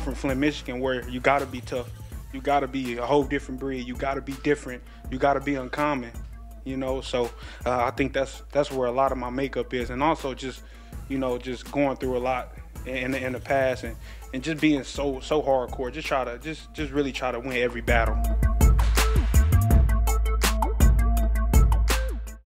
Flint, Michigan, where you got to be tough. You got to be a whole different breed. You got to be different. You got to be uncommon. You know, so uh, I think that's that's where a lot of my makeup is, and also just you know just going through a lot in in the past and and just being so so hardcore. Just try to just just really try to win every battle.